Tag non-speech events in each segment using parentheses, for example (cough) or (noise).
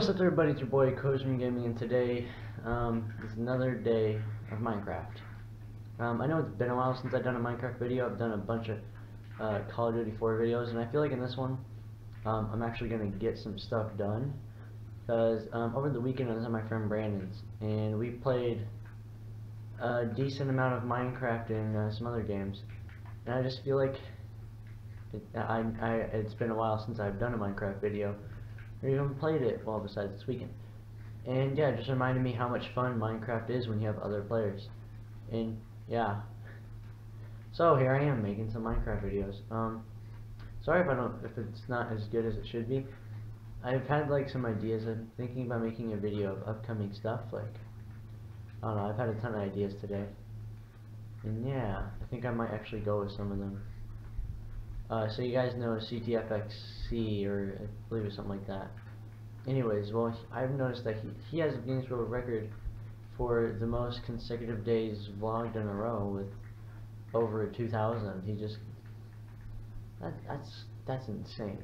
what's up everybody, it's your boy Kozman Gaming and today um, is another day of Minecraft. Um, I know it's been a while since I've done a Minecraft video, I've done a bunch of uh, Call of Duty 4 videos and I feel like in this one um, I'm actually going to get some stuff done. Because um, over the weekend I was at my friend Brandon's and we played a decent amount of Minecraft and uh, some other games. And I just feel like it, I, I, it's been a while since I've done a Minecraft video or even played it well besides this weekend. And yeah, just reminded me how much fun Minecraft is when you have other players. And yeah. So here I am making some Minecraft videos. Um sorry if I don't if it's not as good as it should be. I've had like some ideas. I'm thinking about making a video of upcoming stuff like I don't know, I've had a ton of ideas today. And yeah, I think I might actually go with some of them. Uh, so you guys know CTFXC, or I believe it's something like that. Anyways, well, I've noticed that he, he has a Guinness World Record for the most consecutive days vlogged in a row with over 2,000. He just, that, that's, that's insane.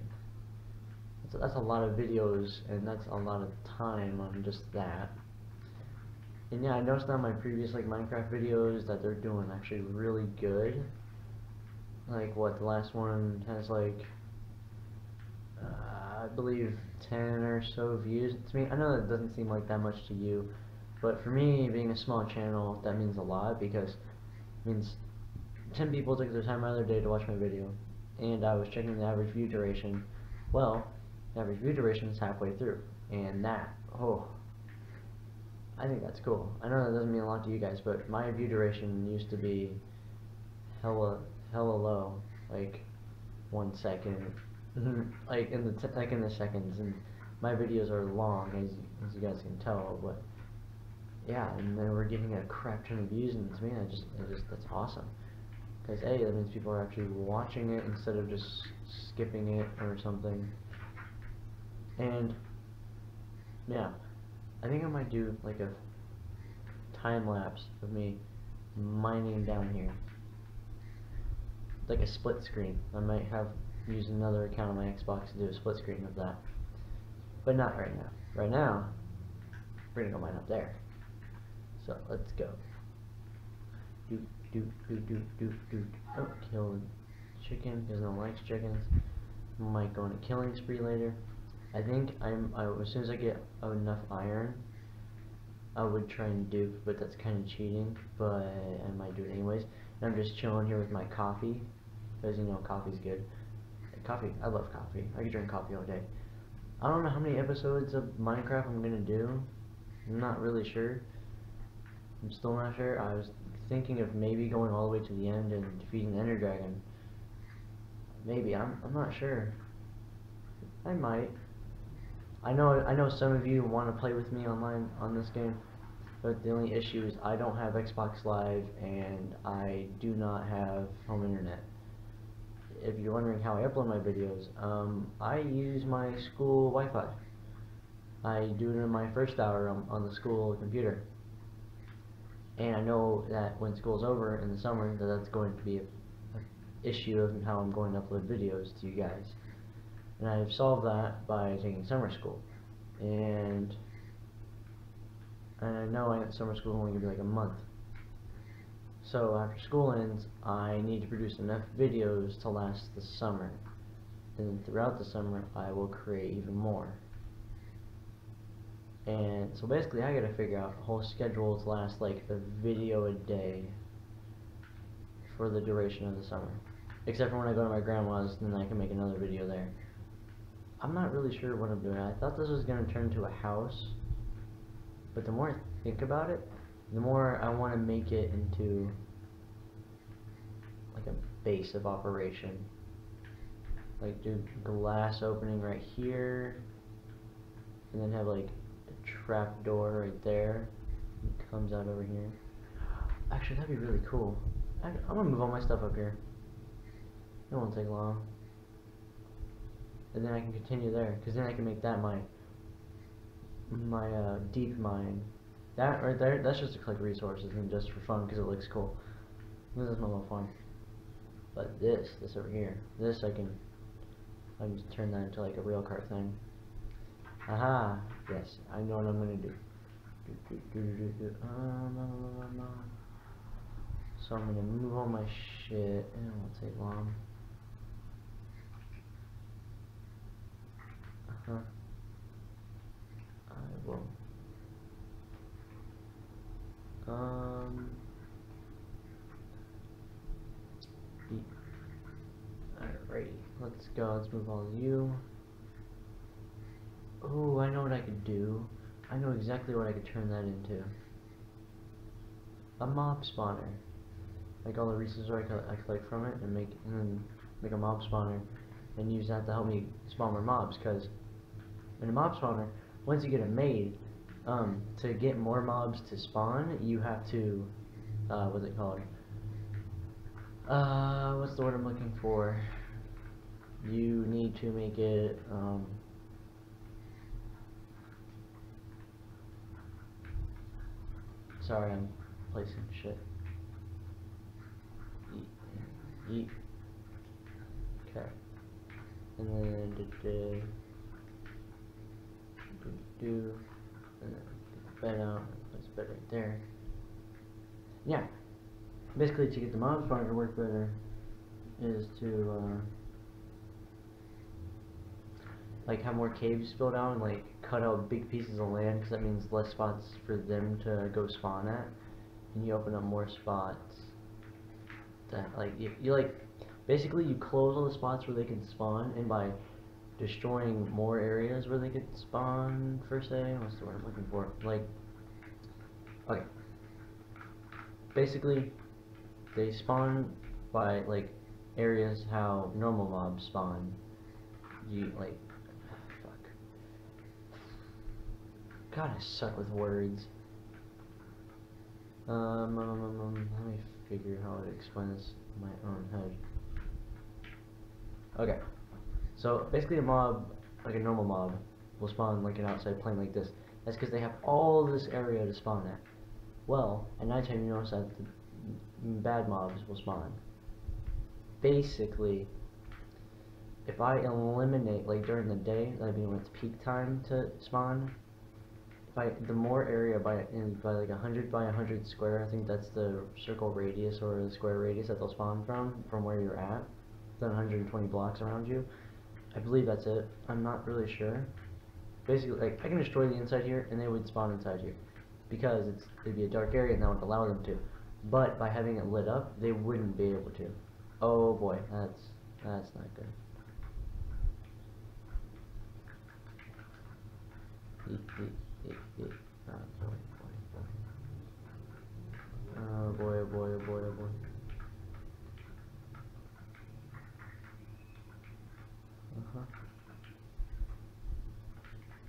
That's, that's a lot of videos, and that's a lot of time on just that. And yeah, I noticed on my previous like Minecraft videos that they're doing actually really good like what the last one has like uh, I believe 10 or so views? To me I know that doesn't seem like that much to you but for me being a small channel that means a lot because it means 10 people took their time out of their day to watch my video and I was checking the average view duration. Well the average view duration is halfway through and that oh I think that's cool. I know that doesn't mean a lot to you guys but my view duration used to be hella hella low, like one second, mm-hmm. like in the like in the seconds, and my videos are long as as you guys can tell, but yeah, and then we're getting a crap ton of views, and to me, that just that just that's awesome. Because a that means people are actually watching it instead of just skipping it or something. And yeah, I think I might do like a time lapse of me mining down here like a split screen. I might have use another account on my Xbox to do a split screen of that. But not right now. Right now, we're gonna go mine up there. So let's go. Do do do do do do. Oh, kill chicken because no one likes chickens. Might go on a killing spree later. I think I'm I, as soon as I get enough iron, I would try and dupe, but that's kind of cheating. But I might do it anyways. And I'm just chilling here with my coffee because you know coffee's good. Coffee, I love coffee. I could drink coffee all day. I don't know how many episodes of Minecraft I'm gonna do. I'm not really sure. I'm still not sure. I was thinking of maybe going all the way to the end and defeating the Ender Dragon. Maybe I'm I'm not sure. I might. I know I know some of you want to play with me online on this game, but the only issue is I don't have Xbox Live and I do not have home internet if you're wondering how I upload my videos, um, I use my school Wi-Fi. I do it in my first hour on, on the school computer. And I know that when school's over in the summer, that that's going to be an issue of how I'm going to upload videos to you guys. And I've solved that by taking summer school. And, and I know I summer school only going to be like a month. So after school ends, I need to produce enough videos to last the summer. And throughout the summer, I will create even more. And so basically, I gotta figure out a whole schedule to last like a video a day for the duration of the summer. Except for when I go to my grandma's, then I can make another video there. I'm not really sure what I'm doing. I thought this was gonna turn into a house, but the more I think about it, the more I want to make it into like a base of operation. Like do glass opening right here, and then have like a trap door right there. Comes out over here. Actually, that'd be really cool. I, I'm gonna move all my stuff up here. It won't take long. And then I can continue there, because then I can make that my my uh, deep mine that right there, that's just to collect resources and just for fun because it looks cool. This is my little farm. But this, this over here, this I can, I can turn that into like a real car thing. Aha, yes, I know what I'm gonna do. So I'm gonna move all my shit, and it won't take long. Uh-huh. I will. Um. Be Alrighty, let's go. Let's move all of you. Oh, I know what I could do. I know exactly what I could turn that into. A mob spawner. Like all the resources I, co I collect from it, and make and then make a mob spawner, and use that to help me spawn more mobs. Because in a mob spawner, once you get it made, um, to get more mobs to spawn, you have to, uh, what's it called? Uh, what's the word I'm looking for? You need to make it, um, sorry, I'm placing shit. Eat, eat. Okay. And then, do, do, do, do, and then get the bed right there. Yeah, basically to get the mob spawner to work better is to uh, like have more caves built out and like cut out big pieces of land because that means less spots for them to go spawn at and you open up more spots that like you, you like basically you close all the spots where they can spawn and by destroying more areas where they could spawn per se what's the word I'm looking for like okay basically they spawn by like areas how normal mobs spawn. You like fuck. God, I suck with words. Um, um, um, um, let me figure how to explain this in my own head. Okay, so basically a mob, like a normal mob, will spawn like an outside plane like this. That's because they have all this area to spawn at. Well, at nighttime you notice that the bad mobs will spawn. Basically, if I eliminate, like during the day, I mean when it's peak time to spawn, I, the more area by, by like 100 by 100 square, I think that's the circle radius or the square radius that they'll spawn from, from where you're at, then 120 blocks around you. I believe that's it. I'm not really sure. Basically, like, I can destroy the inside here, and they would spawn inside here. Because it's, it'd be a dark area, and that would allow them to. But by having it lit up, they wouldn't be able to. Oh boy, that's that's not good. (laughs) Ah, oh boy, oh boy, oh boy, oh boy, oh boy. Uh-huh.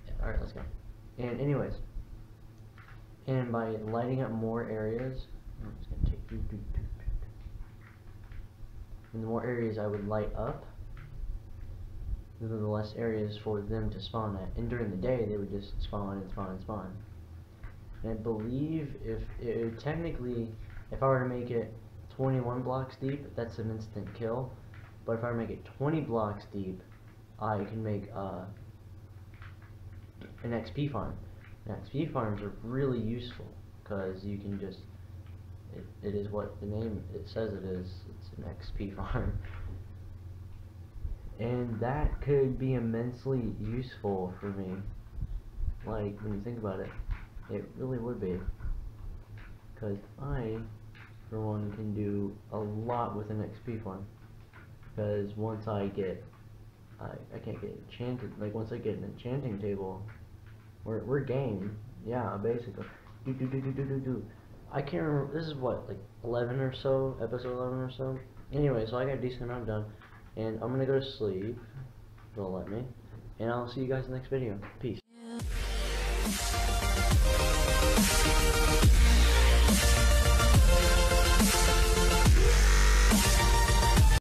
Yeah, alright, let's go. And anyways, and by lighting up more areas, and the more areas I would light up, the less areas for them to spawn at. And during the day, they would just spawn and spawn and spawn. And I believe if it, technically, if I were to make it 21 blocks deep, that's an instant kill. But if I make it 20 blocks deep, I can make uh, an XP farm. And XP farms are really useful because you can just it, it is what the name it says it is. It's an XP (laughs) farm. And that could be immensely useful for me. Like, when you think about it, it really would be. Because I, for one, can do a lot with an XP farm. Because once I get, I, I can't get enchanted, like once I get an enchanting table, we're, we're game. Yeah, basically. Do do do do do do do. I can't remember. This is what like 11 or so, episode 11 or so. Anyway, so I got a decent amount done, and I'm gonna go to sleep. They'll let me, and I'll see you guys in the next video. Peace.